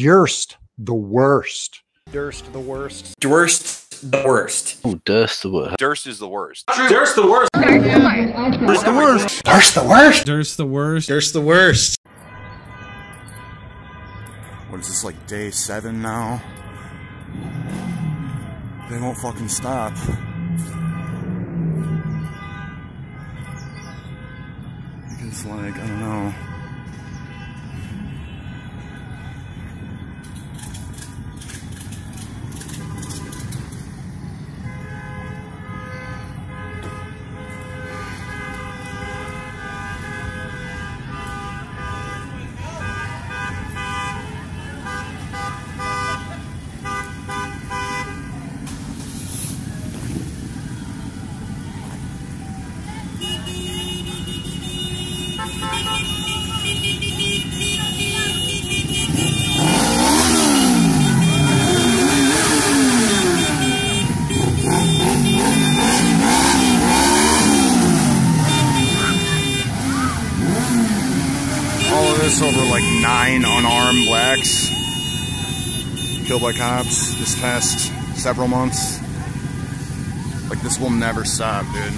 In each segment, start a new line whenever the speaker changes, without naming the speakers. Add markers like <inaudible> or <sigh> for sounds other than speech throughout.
Duerst, the worst.
Duerst, the worst.
Duerst, the worst.
Oh, Duerst the worst.
Duerst is the worst.
Duerst the worst.
Duerst the worst.
Duerst the worst.
Duerst the worst.
Duerst the worst.
What is this, like day seven now? They won't fucking stop. Because, like, I don't know. This over like nine unarmed blacks killed by cops this past several months. Like this will never stop, dude.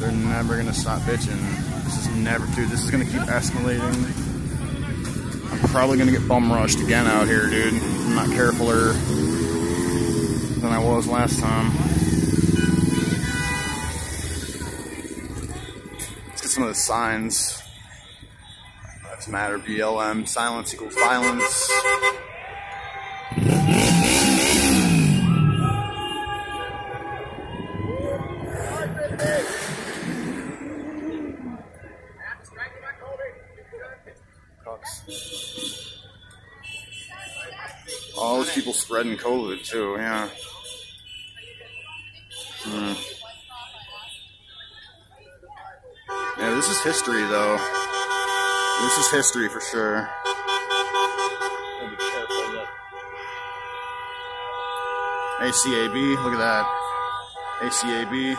They're never gonna stop bitching. This is never, dude. This is gonna keep escalating. I'm probably gonna get bum rushed again out here, dude. I'm not carefuler than I was last time. Let's get some of the signs. Lives matter, BLM, silence equals violence. All those people spreading COVID too, yeah. Hmm. Yeah, this is history though. This is history for sure. ACAB, look at that. ACAB.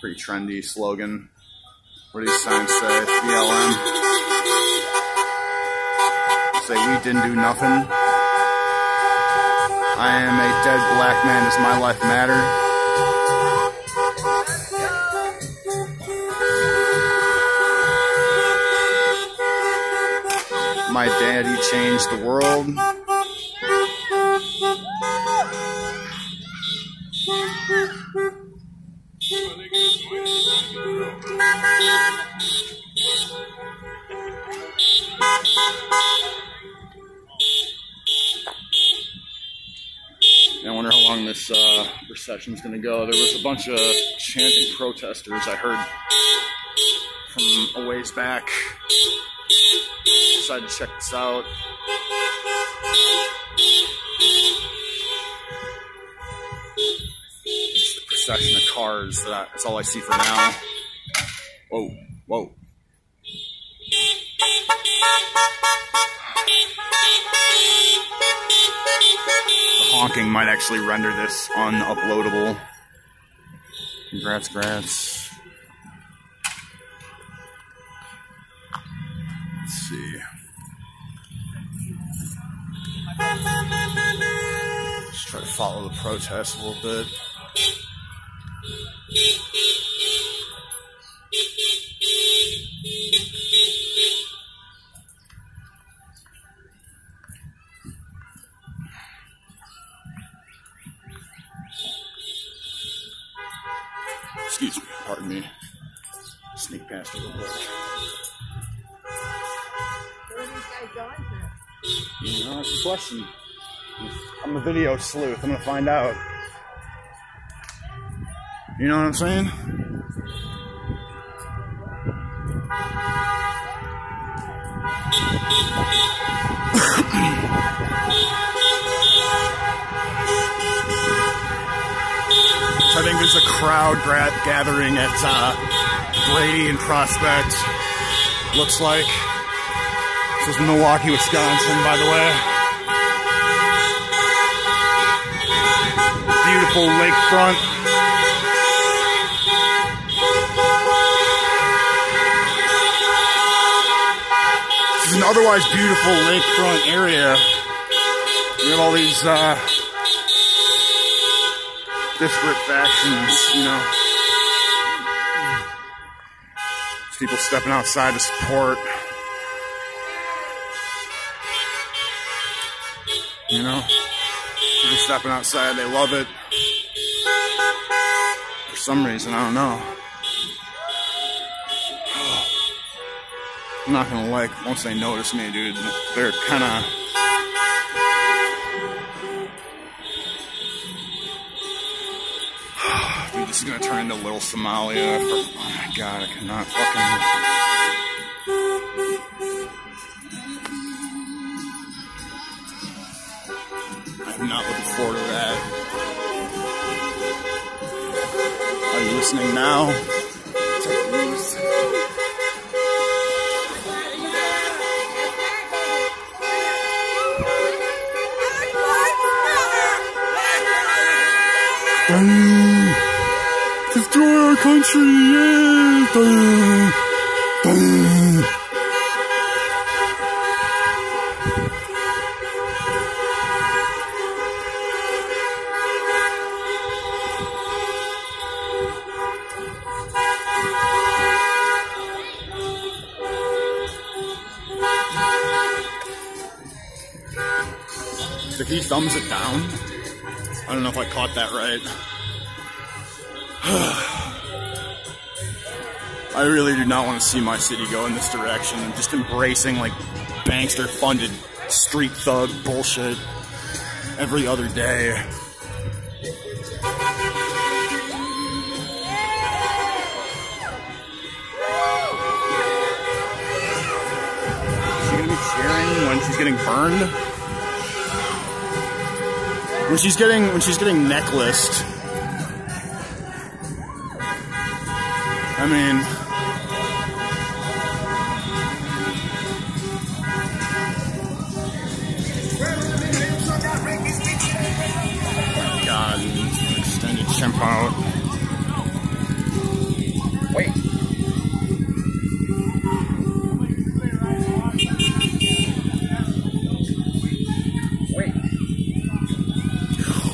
Pretty trendy slogan. What do these signs say? BLM. Say we didn't do nothing. I am a dead black man. Does my life matter? My daddy changed the world. I wonder how long this uh, recession is going to go. There was a bunch of chanting protesters I heard from a ways back. Decided to check this out. It's the procession of cars. That, that's all I see for now. Whoa, whoa. The honking might actually render this unuploadable. Congrats, grats. Protest a little bit. Excuse me, pardon me. Sneak past a little bit. You know, that's the question. I'm a video sleuth. I'm gonna find out. You know what I'm saying? So I think there's a crowd gathering at uh, Brady and Prospect. Looks like. This is Milwaukee, Wisconsin, by the way. Beautiful lakefront. This is an otherwise beautiful lakefront area. We have all these uh, disparate factions, you know. There's people stepping outside to support. You know, people stepping outside, they love it. Some reason, I don't know. I'm not gonna like once they notice me, dude. They're kind of. <sighs> Dude, this is gonna turn into Little Somalia. For, oh my god, I cannot fucking. I'm not looking forward to that. Listening now? Destroy our country, yeah! Thumbs it down? I don't know if I caught that right. <sighs> I really do not want to see my city go in this direction and just embracing like bankster funded street thug bullshit every other day. Is she gonna be cheering when she's getting burned? When she's getting when she's getting necklaced. I mean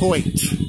Wait.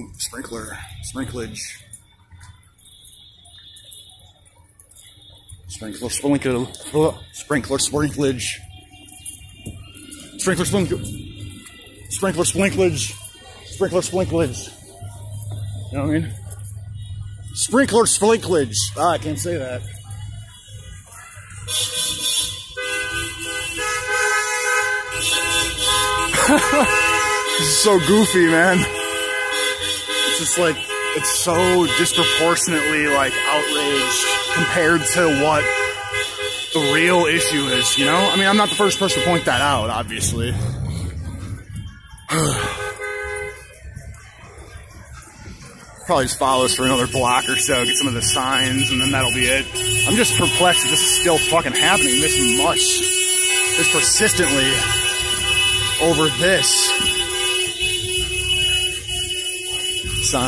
Oh, sprinkler, sprinklage. Sprinkler, sprinkler, sprinkler, sprinklage. Sprinkler, sprinkler, sprinkler, sprinklage. Sprinkler, sprinklage. You know what I mean? Sprinkler, sprinklage. Ah, I can't say that. <laughs> this is so goofy, man. Just like it's so disproportionately like outraged compared to what the real issue is, you know? I mean, I'm not the first person to point that out, obviously. <sighs> Probably just follow us for another block or so, get some of the signs, and then that'll be it. I'm just perplexed that this is still fucking happening this much, this persistently over this. So.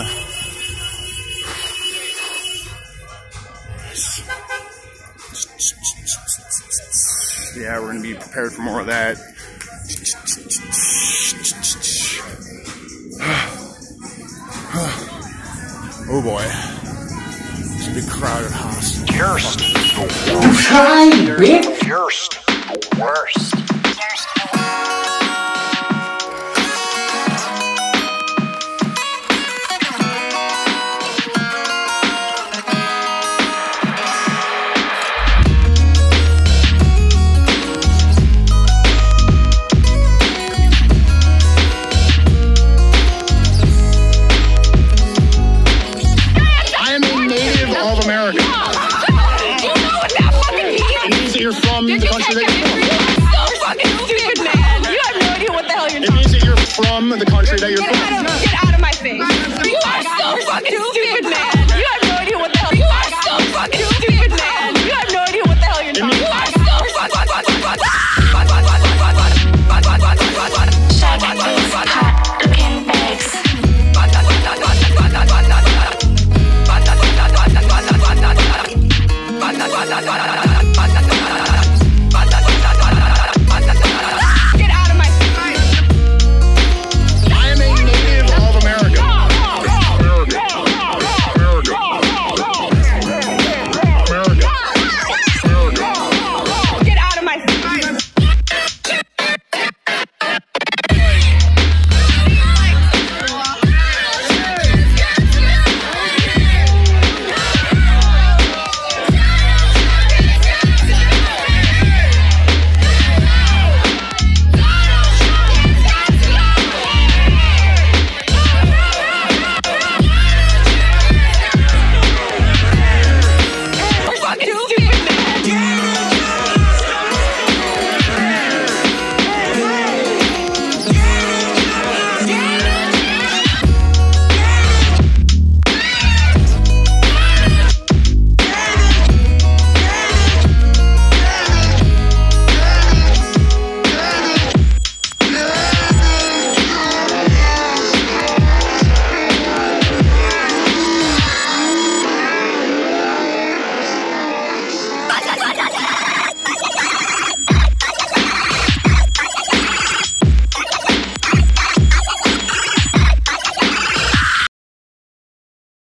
Yeah, we're going to be prepared for more of that.
Oh boy. It's a big crowded house.
The worst.
I'm trying, bitch.
Cursed. The worst.
From
Did
the
you
country
take
that you're from.
So fucking <laughs> stupid, man. You have no idea what the hell you're
It means that you're from the country that you're from.
get out of my face. You are so fucking stupid, man.